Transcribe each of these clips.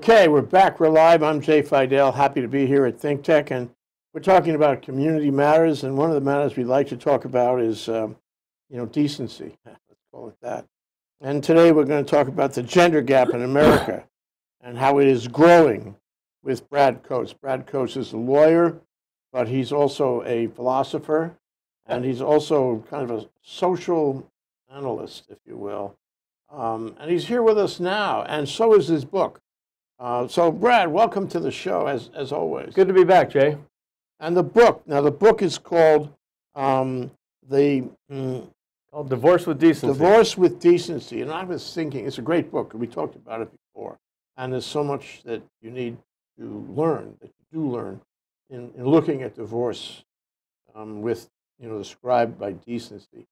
Okay, we're back. We're live. I'm Jay Fidell. Happy to be here at ThinkTech, and we're talking about community matters. And one of the matters we'd like to talk about is, um, you know, decency. Let's call it that. And today we're going to talk about the gender gap in America and how it is growing with Brad Coates. Brad Coates is a lawyer, but he's also a philosopher, and he's also kind of a social analyst, if you will. Um, and he's here with us now, and so is his book. Uh, so, Brad, welcome to the show, as, as always. Good to be back, Jay. And the book, now the book is called um, the mm, called Divorce with Decency. Divorce with Decency. And I was thinking, it's a great book. We talked about it before. And there's so much that you need to learn, that you do learn in, in looking at divorce um, with, you know, described by decency.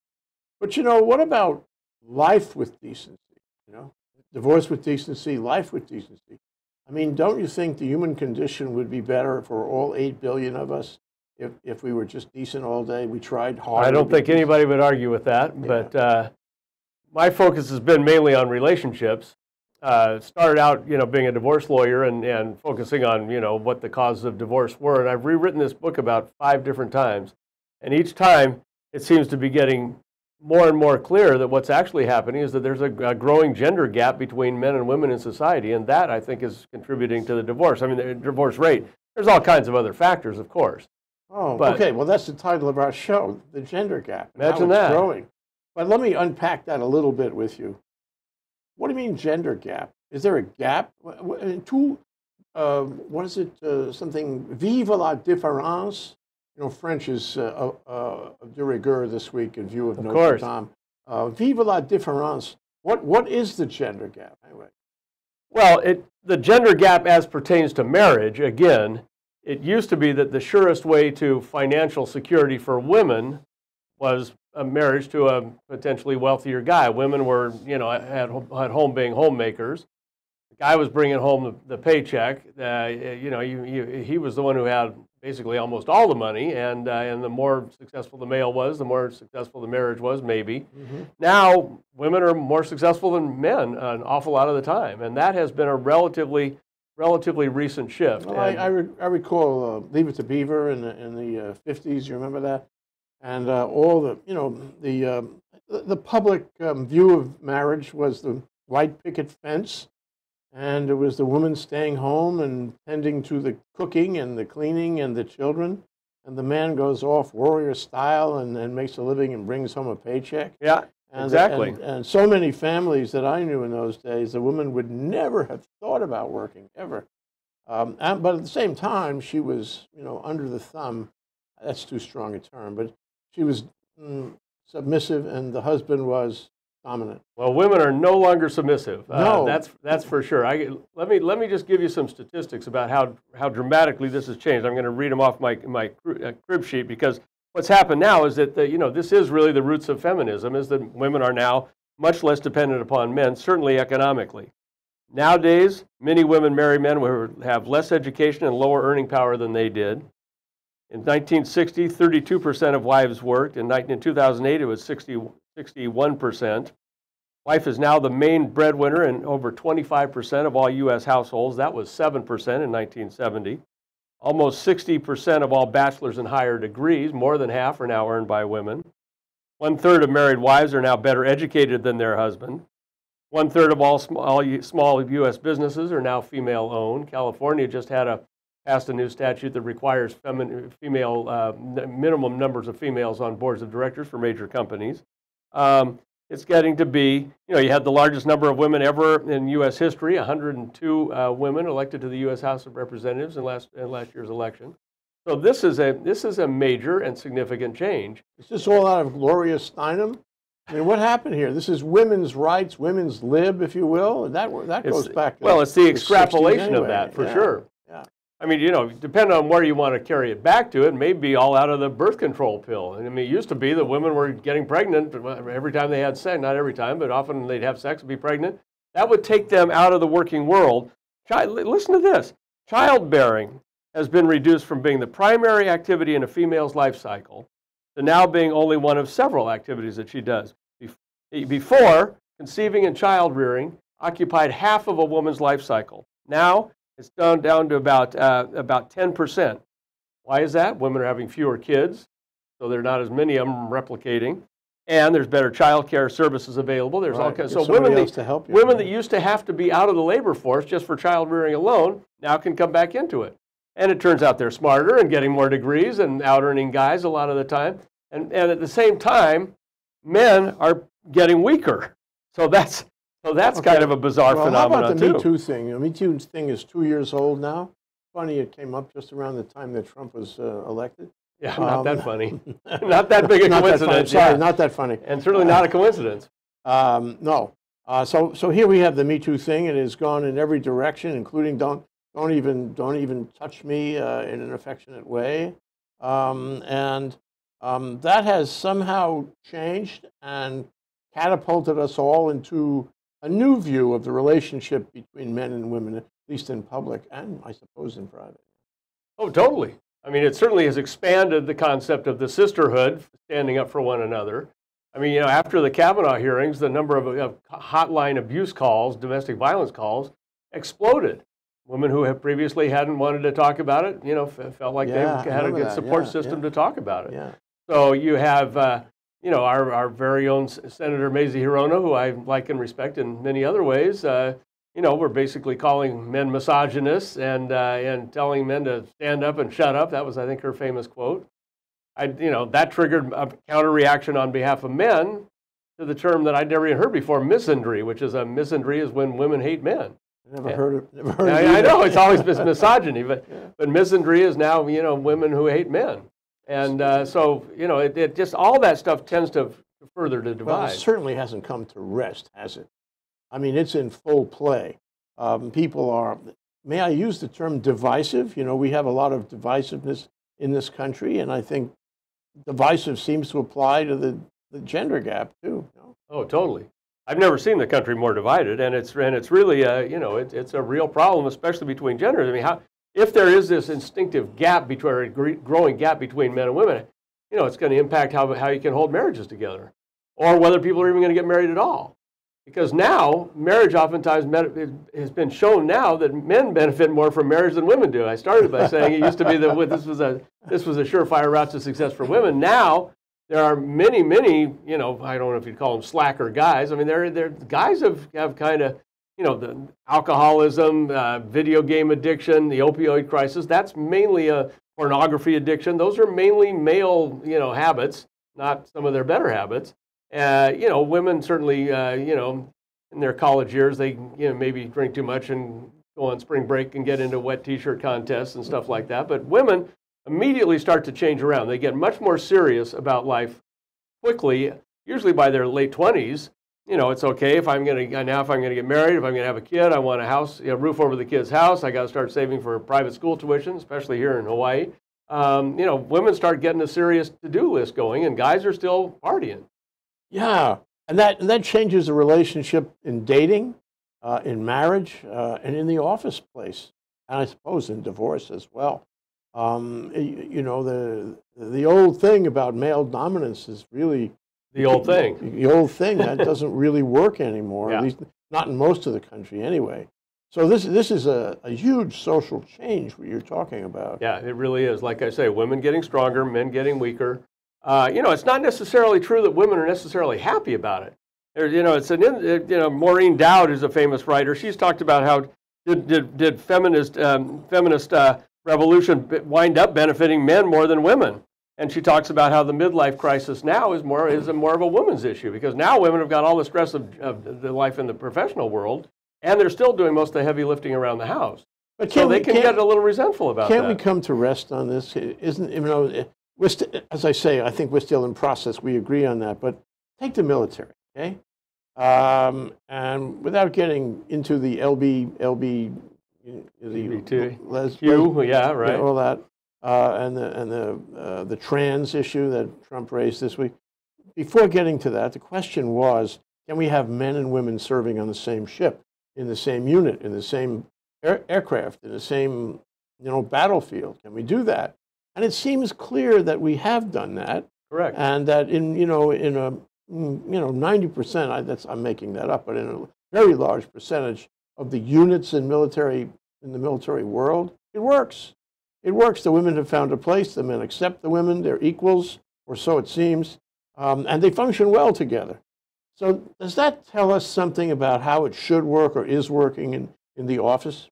But, you know, what about life with decency? You know, divorce with decency, life with decency. I mean, don't you think the human condition would be better for all 8 billion of us if, if we were just decent all day? We tried hard. I don't think anybody would argue with that, yeah. but uh, my focus has been mainly on relationships. Uh, started out, you know, being a divorce lawyer and, and focusing on, you know, what the causes of divorce were. And I've rewritten this book about five different times. And each time it seems to be getting more and more clear that what's actually happening is that there's a, a, growing gender gap between men and women in society, and that I think is contributing to the divorce. I mean, the divorce rate. There's all kinds of other factors, of course. Oh, but, okay. Well, that's the title of our show, the gender gap. Imagine that growing. But let me unpack that a little bit with you. What do you mean gender gap? Is there a gap? Two, uh, what is it? Uh, something vive la différence you know, French is uh, uh, de rigueur this week in view of, of Notre course. Dame. Uh, vive la différence. What, what is the gender gap, anyway? Well, it, the gender gap as pertains to marriage, again, it used to be that the surest way to financial security for women was a marriage to a potentially wealthier guy. Women were, you know, at, at home being homemakers. Guy was bringing home the, the paycheck. Uh, you know, you, you, he was the one who had basically almost all the money, and uh, and the more successful the male was, the more successful the marriage was, maybe. Mm-hmm. Now women are more successful than men an awful lot of the time, and that has been a relatively relatively recent shift. Well, I, I, re- I, recall uh, Leave It to Beaver in the in the uh, fifties. you remember that? And uh, all the you know the um, the, the public um, view of marriage was the white picket fence and it was the woman staying home and tending to the cooking and the cleaning and the children. And the man goes off warrior style and, and makes a living and brings home a paycheck. Yeah, and, exactly. And, and, so many families that I knew in those days, the woman would never have thought about working, ever. Um, and, but at the same time, she was, you know, under the thumb. That's too strong a term, but she was mm, submissive, and the husband was dominant. Well, women are no longer submissive. Uh, no. Uh, that's, that's for sure. I, let, me, let me just give you some statistics about how, how dramatically this has changed. I'm going to read them off my, my uh, crib sheet because what's happened now is that, the, you know, this is really the roots of feminism is that women are now much less dependent upon men, certainly economically. Nowadays, many women marry men who have less education and lower earning power than they did. In 1960, 32% of wives worked. In, in 2008, it was 60, 61%. Wife is now the main breadwinner in over 25% of all U.S. households. That was 7% in 1970. Almost 60% of all bachelor's and higher degrees, more than half, are now earned by women. One third of married wives are now better educated than their husband. One third of all small, U.S. businesses are now female owned. California just had a passed a new statute that requires female uh, minimum numbers of females on boards of directors for major companies um, it's getting to be, you know, you had the largest number of women ever in U.S. history, 102 uh, women elected to the U.S. House of Representatives in last, in last year's election. So this is, a, this is a major and significant change. Is this all out of Gloria Steinem? I mean, what happened here? This is women's rights, women's lib, if you will. That, that goes it's, back. Well, it's the extrapolation anyway. of that, for yeah. sure. I mean, you know, depending on where you want to carry it back to, it may be all out of the birth control pill. I mean, it used to be that women were getting pregnant every time they had sex, not every time, but often they'd have sex and be pregnant. That would take them out of the working world. Child, listen to this childbearing has been reduced from being the primary activity in a female's life cycle to now being only one of several activities that she does. Eh, before, conceiving and child rearing occupied half of a woman's life cycle. Now it's down, down to about, uh, about 10%. Why is that? Women are having fewer kids, so there are not as many of them replicating. And there's better child care services available. There's all Right, kinds. get So women that, else to help you. women that used to have to be out of the labor force just for child rearing alone now can come back into it. And it turns out they're smarter and getting more degrees and out earning guys a lot of the time. And, and at the same time, men are getting weaker. So that's, so that's kind of a bizarre Well, how about the too. Me Too thing? The Me Too thing is two years old now. Funny, it came up just around the time that Trump was uh, elected. Yeah, not that Um, funny. not that big a that coincidence. Sorry, yeah. not that funny. and certainly not a coincidence. Um, no. Uh, so, so here we have the Me Too thing. It has gone in every direction, including don't, don't even, don't even touch me uh, in an affectionate way. Um, and um, that has somehow changed and catapulted us all into a new view of the relationship between men and women, at least in public and I suppose in private. Oh, totally. I mean, it certainly has expanded the concept of the sisterhood, standing up for one another. I mean, you know, after the Kavanaugh hearings, the number of, of hotline abuse calls, domestic violence calls, exploded. Women who have previously hadn't wanted to talk about it, you know, f- felt like Yeah, they had a good support Yeah, system yeah. to talk about it. Yeah. So you have, uh, you know, our, our very own Senator Mazie Hirono, who I like and respect in many other ways. Uh, you know, we're basically calling men misogynists and, uh, and telling men to stand up and shut up. That was, I think, her famous quote. I, you know, that triggered a counter reaction on behalf of men to the term that I'd never even heard before, misandry, which is a misandry is when women hate men. I never Yeah. heard of, never heard of I, I know it's always been misogyny, but Yeah. but misandry is now you know women who hate men, and uh, so you know it, it just all that stuff tends to further to divide. Well, it certainly hasn't come to rest, has it? I mean, it's in full play. Um, people are, may I use the term divisive? You know, we have a lot of divisiveness in this country, and I think divisive seems to apply to the, the gender gap too. you know? oh, totally. I've never seen the country more divided, and it's and it's really a you know it, it's a real problem, especially between genders. I mean, how if there is this instinctive gap between or growing gap between men and women, you know, it's going to impact how how you can hold marriages together, or whether people are even going to get married at all. Because now marriage oftentimes has been shown now that men benefit more from marriage than women do. I started by saying it used to be that this was a this was a surefire route to success for women. Now there are many, many, you know, I don't know if you'd call them slacker guys. I mean, they're, they're guys have, have kind of, you know, the alcoholism, uh, video game addiction, the opioid crisis. That's mainly a pornography addiction. Those are mainly male, you know, habits, not some of their better habits. Uh, you know, women certainly, uh, you know, in their college years, they, you know, maybe drink too much and go on spring break and get into wet t-shirt contests and stuff like that. But women immediately start to change around. They get much more serious about life quickly, usually by their late 20s. You know, it's okay if I'm going to, now if I'm going to get married, if I'm going to have a kid, I want a house, you know, roof over the kid's house. I got to start saving for private school tuition, especially here in Hawaii. Um, you know, women start getting a serious to-do list going, and guys are still partying. Yeah, and that and that changes the relationship in dating, uh, in marriage, uh, and in the office place, and I suppose in divorce as well. Um, y- you know, the the old thing about male dominance is really The old thing. The old thing that doesn't really work anymore, Yeah. at least not in most of the country anyway. So this this is a, a huge social change what you're talking about. Yeah, it really is. Like I say, women getting stronger, men getting weaker. Uh, you know, it's not necessarily true that women are necessarily happy about it. There, you know, it's an, you know Maureen Dowd is a famous writer. She's talked about how did did, did feminist um, feminist uh, revolution wind up benefiting men more than women. And she talks about how the midlife crisis now is more is a more of a woman's issue because now women have got all the stress of, of the life in the professional world, and they're still doing most of the heavy lifting around the house. But So they we- can get a little resentful about that. Can't that. we come to rest on this? Isn't you know, we're st- as I say, I think we're still in process. We agree on that. But take the military, okay? Um, and without getting into the LB LB, you know, the LGBTQ, les- Q, yeah, right. yeah, all that, uh, and the and the uh, the trans issue that Trump raised this week. Before getting to that, the question was: Can we have men and women serving on the same ship, in the same unit, in the same air, aircraft, in the same you know battlefield? Can we do that? And it seems clear that we have done that, Correct. and that in you know in a mm, you know ninety percent. That's I'm making that up, but in a very large percentage of the units in military in the military world. It works. It works. The women have found a place. The men accept the women. They're equals, or so it seems, um, and they function well together. So, does that tell us something about how it should work or is working in, in the office?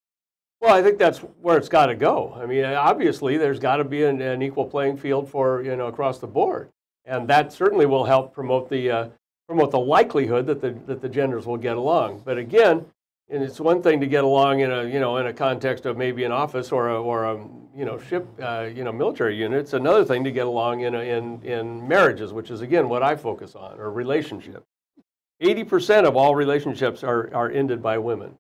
Well, I think that's where it's got to go. I mean, obviously, there's got to be an, an, equal playing field for you know across the board, and that certainly will help promote the uh, promote the likelihood that the that the genders will get along. But again, and it's one thing to get along in a you know in a context of maybe an office or a, or a you know ship uh, you know military unit. It's another thing to get along in a, in in marriages, which is again what I focus on, or relationships. Eighty percent of all relationships are are ended by women.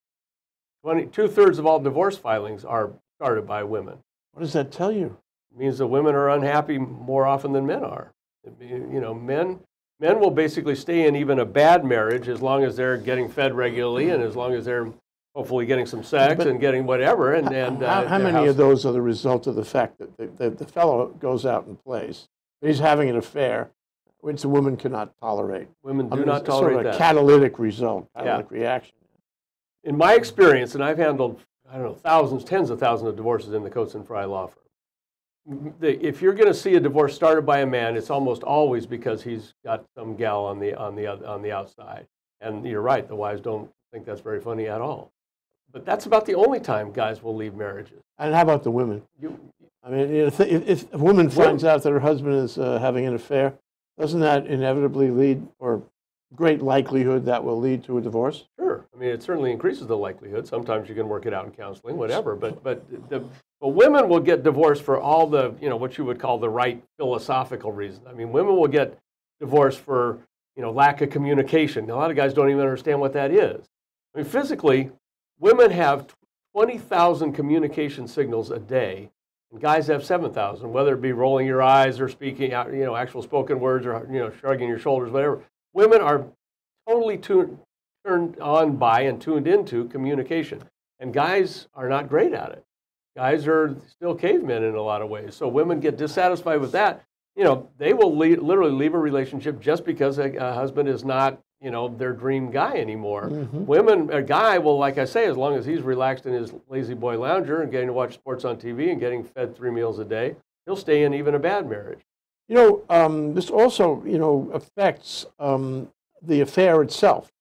Two thirds of all divorce filings are started by women. What does that tell you? It means that women are unhappy more often than men are. You know, men men will basically stay in even a bad marriage as long as they're getting fed regularly and as long as they're hopefully getting some sex but and getting whatever. And, and how, uh, how many house... of those are the result of the fact that the, the, the, fellow goes out and plays, he's having an affair, which a woman cannot tolerate. Women do I mean, not tolerate sort of that. a catalytic result, catalytic yeah. reaction. In my experience, and I've handled I don't know thousands, tens of thousands of divorces in the Coates and Frey law firm if you're going to see a divorce started by a man, it's almost always because he's got some gal on the on the on the outside. And you're right; the wives don't think that's very funny at all. But that's about the only time guys will leave marriages. And how about the women? You, I mean, if, if a woman finds out that her husband is uh, having an affair, doesn't that inevitably lead, or great likelihood that will lead to a divorce? Sure. I mean, it certainly increases the likelihood. Sometimes you can work it out in counseling, whatever. But but the, but women will get divorced for all the you know what you would call the right philosophical reasons. I mean, women will get divorced for you know lack of communication. A lot of guys don't even understand what that is. I mean, physically, women have 20,000 communication signals a day, and guys have 7,000. Whether it be rolling your eyes or speaking out, you know, actual spoken words or you know shrugging your shoulders, whatever. Women are totally tuned turned on by and tuned into communication. And guys are not great at it. Guys are still cavemen in a lot of ways. So women get dissatisfied with that. You know, they will leave, literally leave a relationship just because a, a, husband is not, you know, their dream guy anymore. Mm-hmm. Women, a guy will, like I say, as long as he's relaxed in his lazy boy lounger and getting to watch sports on TV and getting fed three meals a day, he'll stay in even a bad marriage. You know, um, this also, you know, affects um, the affair itself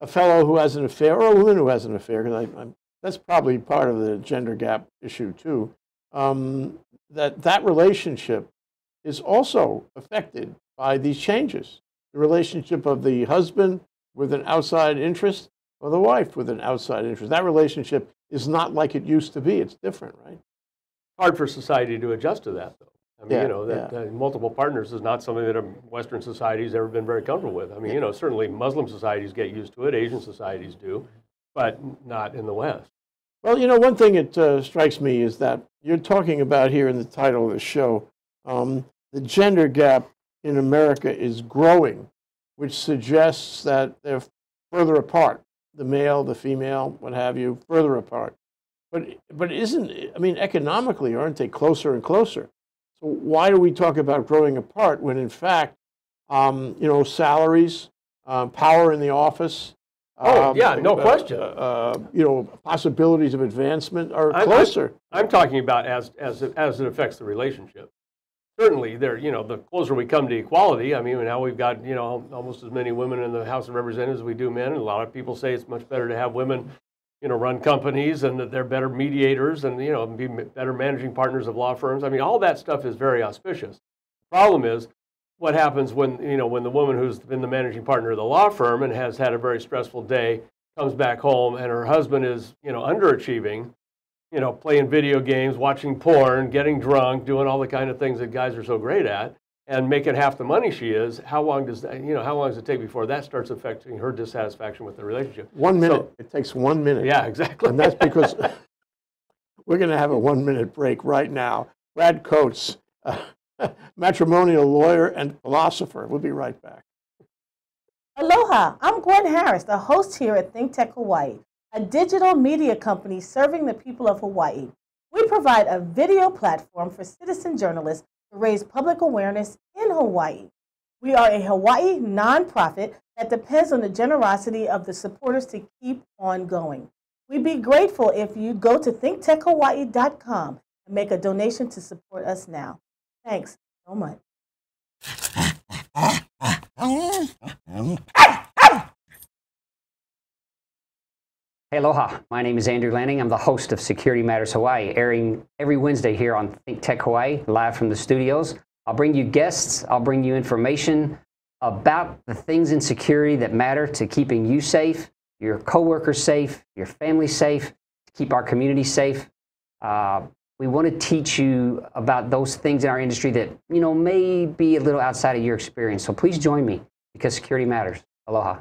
a fellow who has an affair or a woman who has an affair, because that's probably part of the gender gap issue too, um, that that relationship is also affected by these changes. The relationship of the husband with an outside interest or the wife with an outside interest. That relationship is not like it used to be. It's different, right? Hard for society to adjust to that, though. I mean, yeah, you know, that yeah. uh, multiple partners is not something that a Western society has ever been very comfortable with. I mean, you know, certainly Muslim societies get used to it, Asian societies do, but not in the West. Well, you know, one thing that uh, strikes me is that you're talking about here in the title of the show, um, the gender gap in America is growing, which suggests that they're further apart, the male, the female, what have you, further apart. But, but isn't, I mean, economically, aren't they closer and closer? So why do we talk about growing apart when, in fact, um, you know, salaries, uh, power in the office. Oh um, yeah, no uh, question. Uh, you know, possibilities of advancement are closer. I'm, I'm, talking about as as it, as it affects the relationship. Certainly, there. You know, the closer we come to equality. I mean, now we've got you know almost as many women in the House of Representatives as we do men. And a lot of people say it's much better to have women you know, run companies and that they're better mediators and, you know, be better managing partners of law firms. I mean, all that stuff is very auspicious. The problem is what happens when, you know, when the woman who's been the managing partner of the law firm and has had a very stressful day comes back home and her husband is, you know, underachieving, you know, playing video games, watching porn, getting drunk, doing all the kind of things that guys are so great at and making half the money she is, how long does that, you know, how long does it take before that starts affecting her dissatisfaction with the relationship? One minute. So, it takes one minute. Yeah, exactly. And that's because we're going to have a one minute break right now. Brad Coates, uh, matrimonial lawyer and philosopher. We'll be right back. Aloha, I'm Gwen Harris, the host here at ThinkTech Hawaii, a digital media company serving the people of Hawaii. We provide a video platform for citizen journalists to raise public awareness in Hawaii. We are a Hawaii nonprofit that depends on the generosity of the supporters to keep on going. We'd be grateful if you'd go to thinktechhawaii.com and make a donation to support us now. Thanks so much. Hey, aloha. My name is Andrew Lanning. I'm the host of Security Matters Hawaii, airing every Wednesday here on Think Tech Hawaii, live from the studios. I'll bring you guests, I'll bring you information about the things in security that matter to keeping you safe, your coworkers safe, your family safe, to keep our community safe. Uh, we want to teach you about those things in our industry that you know may be a little outside of your experience. So please join me because security matters. Aloha.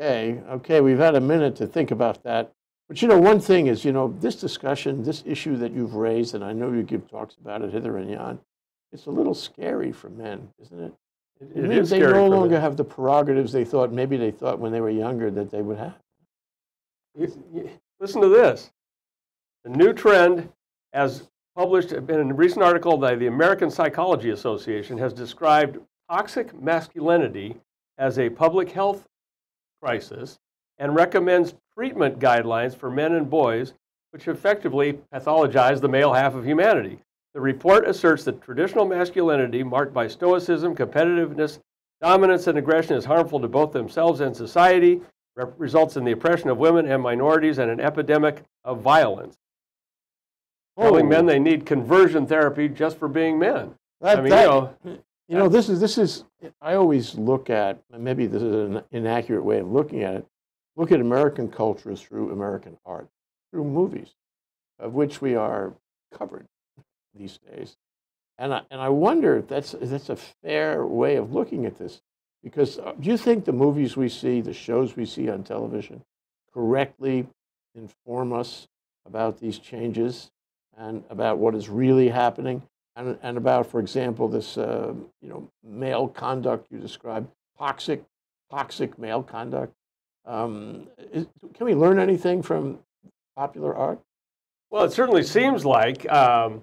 Okay, okay, we've had a minute to think about that. But you know, one thing is, you know, this discussion, this issue that you've raised, and I know you give talks about it hither and yon, it's a little scary for men, isn't it? It, It it means is they no longer have the prerogatives they thought, maybe they thought when they were younger that they would have. You- you- Listen to this. The new trend, as published in a recent article by the American Psychology Association, has described toxic masculinity as a public health crisis and recommends treatment guidelines for men and boys, which effectively pathologize the male half of humanity. The report asserts that traditional masculinity, marked by stoicism, competitiveness, dominance, and aggression, is harmful to both themselves and society, results in the oppression of women and minorities, and an epidemic of violence. Telling Oh. men they need conversion therapy just for being men. That- I mean, that- you know, You know, this is this is. I always look at maybe this is an inaccurate way of looking at it. Look at American culture through American art, through movies, of which we are covered these days. And I, and I wonder if that's if that's a fair way of looking at this, because uh, do you think the movies we see, the shows we see on television, correctly inform us about these changes and about what is really happening? and, and about, for example, this uh, you know male conduct you described, toxic, toxic male conduct. Um, is, can we learn anything from popular art? Well, it certainly seems like, um,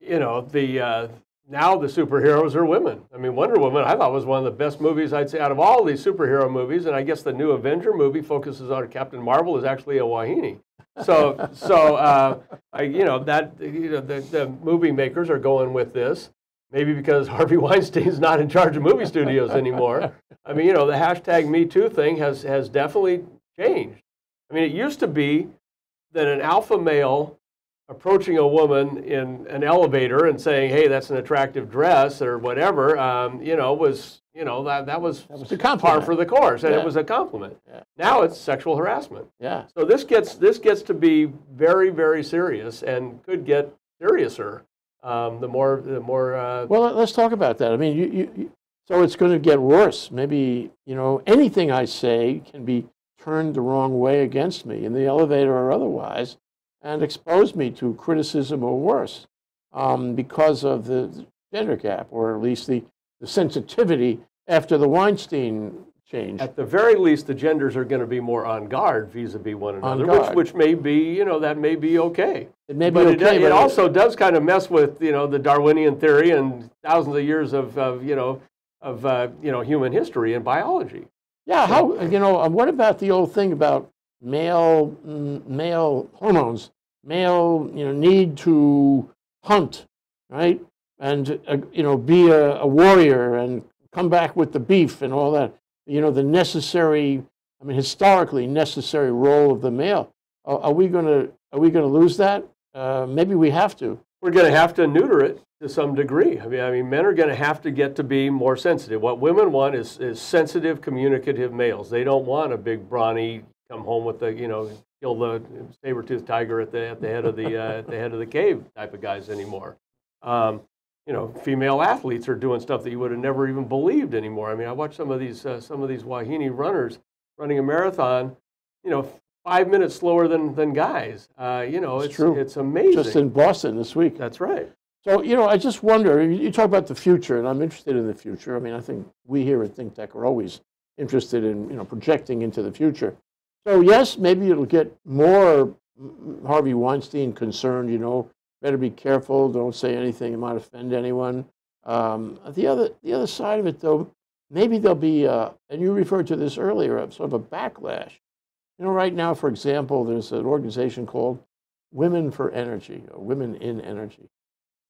you know, the uh, now the superheroes are women. I mean, Wonder Woman, I thought was one of the best movies I'd say out of all these superhero movies, and I guess the new Avenger movie focuses on Captain Marvel is actually a Wahine. So, so uh, I, you know that you know the, the movie makers are going with this. Maybe because Harvey Weinstein's not in charge of movie studios anymore. I mean, you know, the hashtag Me Too thing has has definitely changed. I mean, it used to be that an alpha male approaching a woman in an elevator and saying, "Hey, that's an attractive dress" or whatever, um, you know, was you know that that was, That was a par for the course, and Yeah. it was a compliment. Yeah. Now it's sexual harassment. Yeah. So this gets this gets to be very very serious and could get seriouser. Um, the more the more uh, Well, let's talk about that. I mean, you, you, you so it's going to get worse. Maybe you know anything I say can be turned the wrong way against me in the elevator or otherwise, and expose me to criticism or worse um, because of the gender gap, or at least the, the sensitivity after the Weinstein change. At the very least, the genders are going to be more on guard vis-a-vis one On another, which, which may be, you know, that may be okay. It may be but okay, it, but it also does kind of mess with, you know, the Darwinian theory and thousands of years of, of you know, of uh, you know, human history and biology. Yeah, how you know? uh, What about the old thing about male mm, male hormones? Male, you know, need to hunt, right? And uh, you know, be a, a warrior and come back with the beef and all that. You know, the necessary, I mean, historically necessary role of the male. Are, are we going to are we going to lose that? Uh, maybe we have to. We're going to have to neuter it to some degree. I mean, I mean, men are going to have to get to be more sensitive. What women want is, is sensitive, communicative males. They don't want a big, brawny, come home with the, you know, kill the saber-toothed tiger at the at the head of the uh, at the head of the cave type of guys anymore. Um, you know, female athletes are doing stuff that you would have never even believed anymore. I mean, I watch some of these uh, some of these Wahine runners running a marathon. You know, five minutes slower than than guys. Uh, you know, It's it's true. it's amazing. Just in Boston this week. That's right. So, you know, I just wonder, you you talk about the future, and I'm interested in the future. I mean, I think we here at Think Tech are always interested in, you know, projecting into the future. So, yes, maybe it'll get more mm, Harvey Weinstein concerned, you know, better be careful. Don't say anything that might offend anyone. Um, the other the other side of it, though, maybe there'll be, uh, and you referred to this earlier, uh, sort of a backlash. You know, right now, for example, there's an organization called Women for Energy or Women in Energy.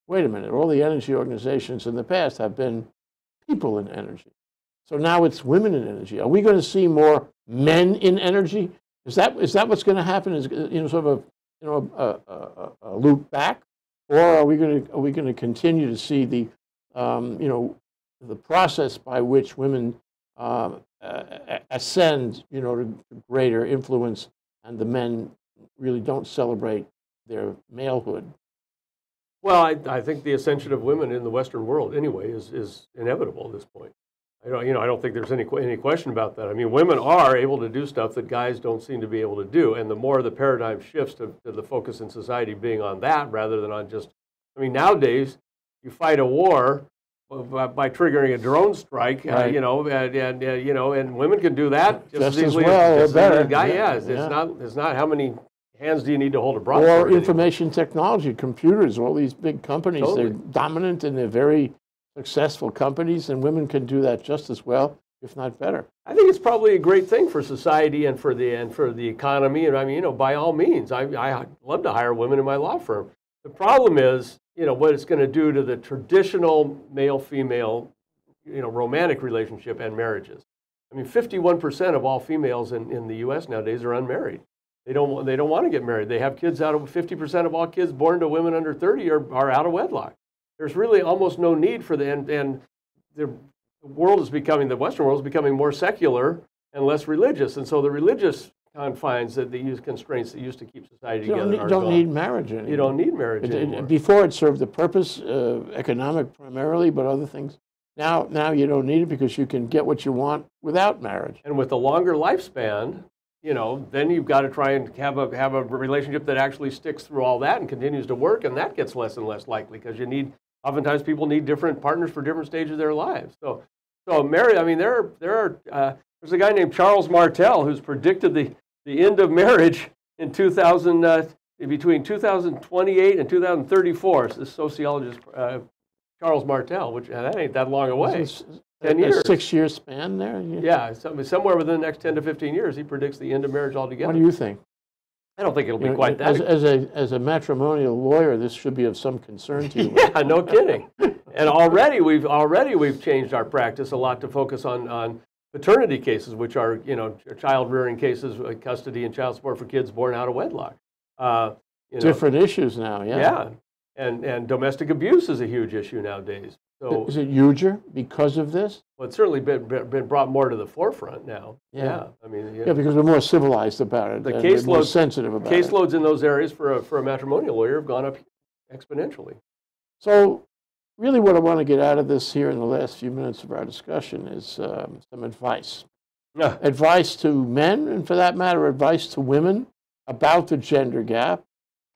Wait a minute, all the energy organizations in the past have been people in energy. So now it's women in energy. Are we going to see more men in energy? Is that is that what's going to happen? Is you know sort of a you know a, a, a loop back, or are we going to are we going to continue to see the um, you know the process by which women uh, ascend you know to greater influence, and the men really don't celebrate their malehood? Well, I, I think the ascension of women in the Western world, anyway, is, is inevitable at this point. I don't, you know, I don't think there's any, any question about that. I mean, women are able to do stuff that guys don't seem to be able to do. And the more the paradigm shifts to, to the focus in society being on that rather than on just, I mean, nowadays, you fight a war by, by triggering a drone strike, uh, Right. you know, and, and uh, you know, and women can do that just, Just as easily well or just as a better. guy. Yeah, Yeah, it's, yeah. it's not. It's not how many hands do you need to hold a or broadsword. anymore. information technology, computers, all these big companies, they're dominant and they're very successful companies, and women can do that just as well, if not better. I think it's probably a great thing for society and for the and for the economy. And I mean, you know, by all means, I I love to hire women in my law firm. The problem is, you know, what it's going to do to the traditional male-female, you know, romantic relationship and marriages. I mean, 51% of all females in, in the U.S. nowadays are unmarried. They don't they don't want to get married. They have kids out of 50% of all kids born to women under 30 are, are out of wedlock. There's really almost no need for the and, and the world is becoming, the Western world is becoming more secular and less religious. And so the religious confines that the use constraints that used to keep society You together don't need, don't need marriage anymore. you don't need marriage It- it- anymore. before it served the purpose, uh, economic primarily, but other things. Now, now you don't need it because you can get what you want without marriage. and with a longer lifespan, you know, then you've got to try and have a have a relationship that actually sticks through all that and continues to work, and that gets less and less likely because you need. Oftentimes, people need different partners for different stages of their lives. So, so marriage. I mean, there are there are uh, there's a guy named Charles Martel who's predicted the the end of marriage in 2000 uh, between 2028 and 2034. It's the sociologist uh, Charles Martel, which uh, that ain't that long away. 10 years. A six-year span there? Yeah, some- somewhere within the next 10 to 15 years, he predicts the end of marriage altogether. What do you think? I don't think it'll You be know, quite that. as a as a matrimonial lawyer, this should be of some concern to you. yeah, no kidding. And already we've already we've changed our practice a lot to focus on on paternity cases, which are you know child rearing cases, uh, custody and child support for kids born out of wedlock. Uh, you know, Different issues now, yeah. yeah, and and domestic abuse is a huge issue nowadays. So Is it huger because of this? well, it's certainly been, been brought more to the forefront now. Yeah. I mean, Yeah, because we're more civilized about it. The we're more sensitive about it. caseloads in those areas for a, for a matrimonial lawyer have gone up exponentially. So, really, what I want to get out of this here in the last few minutes of our discussion is um, some advice. Yeah. Advice to men, and for that matter, advice to women about the gender gap,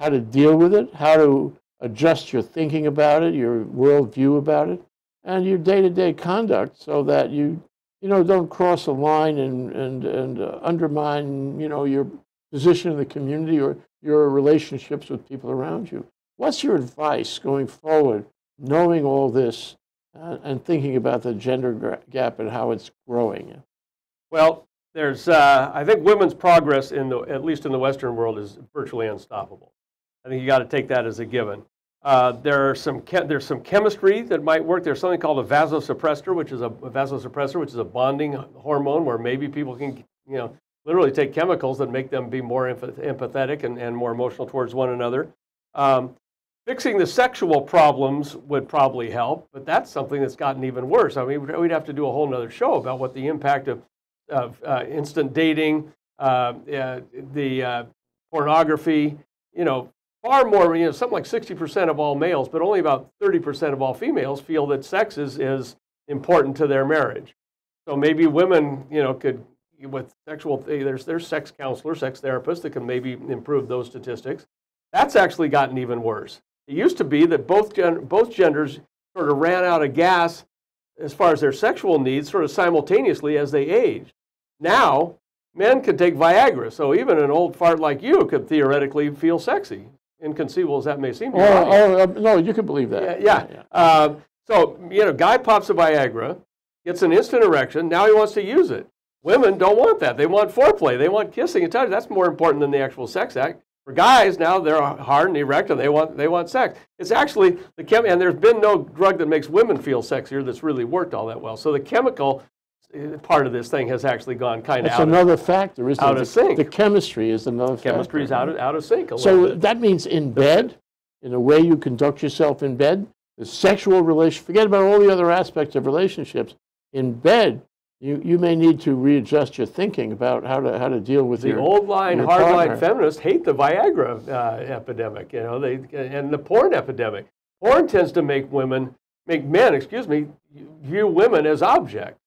how to deal with it, how to adjust your thinking about it, your worldview about it, and your day-to-day conduct, so that you, you know, don't cross a line and and and uh, undermine, you know, your position in the community or your relationships with people around you. What's your advice going forward, knowing all this uh, and thinking about the gender gap and how it's growing? Well, there's, uh, I think women's progress in the, at least in the Western world, is virtually unstoppable. I think you got to take that as a given. Uh, there are some there's some chemistry that might work. There's something called a vasosuppressor, which is a, a vasosuppressor, which is a bonding hormone where maybe people can, you know, literally take chemicals that make them be more empath- empathetic and, and more emotional towards one another. Um, fixing the sexual problems would probably help, but that's something that's gotten even worse. I mean, we'd have to do a whole nother show about what the impact of, of uh, instant dating, uh, the uh, pornography, you know, far more, you know, something like 60% of all males, but only about 30% of all females feel that sex is, is important to their marriage. So maybe women, you know, could, with sexual, there's, there's sex counselors, sex therapists that can maybe improve those statistics. That's actually gotten even worse. It used to be that both, gen- both genders sort of ran out of gas as far as their sexual needs sort of simultaneously as they aged. Now, men can take Viagra, so even an old fart like you could theoretically feel sexy. Inconceivable as that may seem. Oh, oh, uh, no, you can believe that. Yeah. yeah. Um, so, you know, guy pops a Viagra, gets an instant erection. Now he wants to use it. Women don't want that. They want foreplay. They want kissing and touch. That's more important than the actual sex act. For guys, now they're hard and erect and they want they want sex. It's actually the chem and there's been no drug that makes women feel sexier that's really worked all that well. So the chemical part of this thing has actually gone kind of That's out. of- another factor, isn't out it? of sync. The chemistry is another factor. Chemistry's out of, out of sync a little So bit. that means in bed, in the way you conduct yourself in bed, the sexual relation, forget about all the other aspects of relationships. In bed, you, you may need to readjust your thinking about how to, how to deal with The your old line, hard line feminists hate the Viagra uh, epidemic, you know, they and the porn epidemic. Porn tends to make women, make men, excuse me, view women as objects.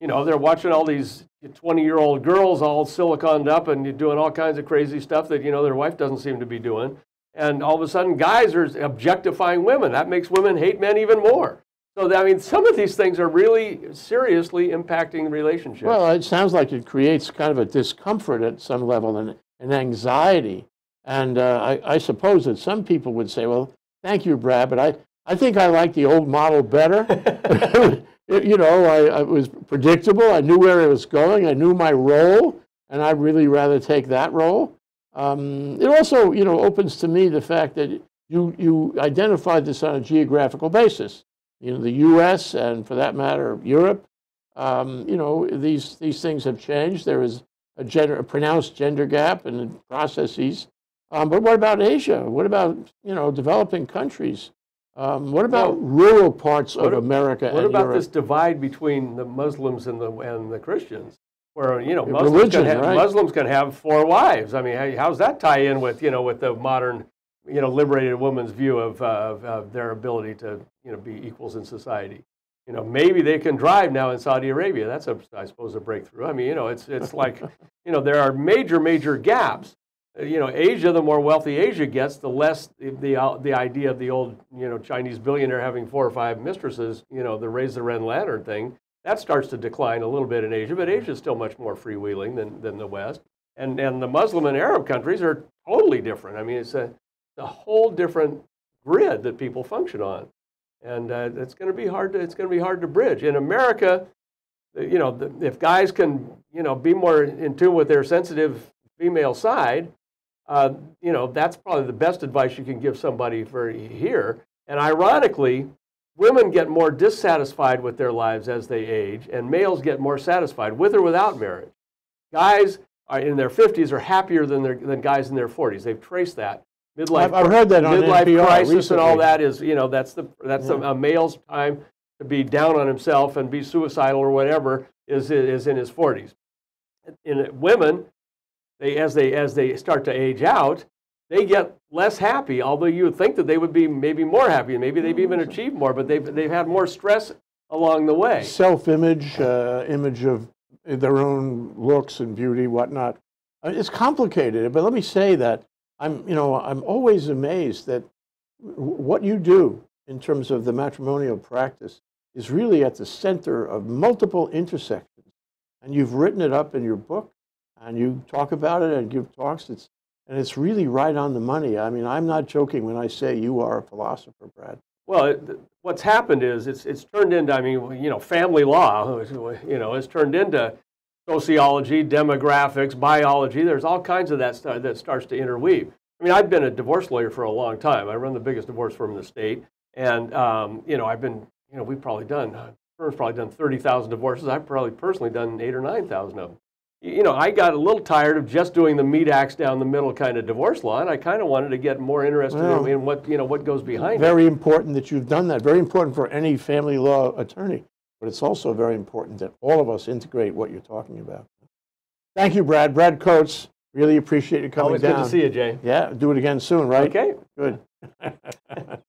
You know, they're watching all these 20-year-old girls all siliconed up and doing all kinds of crazy stuff that you know their wife doesn't seem to be doing, and all of a sudden guys are objectifying women. That makes women hate men even more. So I mean, some of these things are really seriously impacting relationships. Well, it sounds like it creates kind of a discomfort at some level and an anxiety. And uh, I, I suppose that some people would say, well, thank you, Brad, but I, I think I like the old model better. you know, I, I was predictable. I knew where it was going. I knew my role, and I'd really rather take that role. Um, it also, you know, opens to me the fact that you, you identified this on a geographical basis. You know, the U.S. and, for that matter, Europe. Um, you know, these these things have changed. There is a, gender, a pronounced gender gap in processes. Um, but what about Asia? What about you know developing countries? Um, what about Well, rural parts of a- America What about Europe? this divide between the Muslims and the and the Christians, where you know Muslims religion, can have, right. Muslims can have four wives? I mean, how, how's that tie in with you know with the modern you know liberated woman's view of, uh, of, of their ability to you know be equals in society? You know, maybe they can drive now in Saudi Arabia. That's a I suppose a breakthrough. I mean, you know, it's it's like you know there are major major gaps. You know, Asia, the more wealthy Asia gets, the less the the, uh, the idea of the old you know Chinese billionaire having four or five mistresses. You know, the raise the red lantern thing that starts to decline a little bit in Asia, but Asia is still much more freewheeling than than the West. And and the Muslim and Arab countries are totally different. I mean, it's a a whole different grid that people function on, and uh, it's going to be hard to it's going to be hard to bridge in America. uh, You know, if guys can you know be more in tune with their sensitive female side, uh, you know that's probably the best advice you can give somebody for here. And ironically, women get more dissatisfied with their lives as they age, and males get more satisfied with or without marriage. Guys are in their 50s are happier than, their, than guys in their 40s. They've traced that. Midlife, I've- I've heard that on midlife NPR crisis and all that is, you know, that's, the, that's a, a male's time to be down on himself and be suicidal or whatever is, is in his 40s. In women, they, as, they, as they start to age out, they get less happy, although you would think that they would be maybe more happy, maybe they've even achieved more, but they've, they've had more stress along the way. self-image, uh, image of their own looks and beauty, whatnot. Uh, It's complicated, but let me say that I'm, you know, I'm always amazed that what you do in terms of the matrimonial practice is really at the center of multiple intersections. And you've written it up in your book, and you talk about it and give talks. It's and it's really right on the money. I mean, I'm not joking when I say you are a philosopher, Brad. Well, what's happened is it's, it's turned into, I mean, you know, family law, you know, it's turned into sociology, demographics, biology. There's all kinds of that stuff that starts to interweave. I mean, I've been a divorce lawyer for a long time. I run the biggest divorce firm in the state. And, um, you know, I've been, you know, we've probably done, firm's probably done 30,000 divorces. I've probably personally done eight or 9,000 of them. You know, I got a little tired of just doing the meat axe down the middle kind of divorce law, and I kind of wanted to get more interested Well, in, what, you know, what goes behind it. Very important that you've done that. Very important for any family law attorney. But it's also very important that all of us integrate what you're talking about. Thank you, Brad. Brad Coates. Really appreciate you coming Always down. good to see you, Jay. Yeah, do it again soon, right? Okay. Good.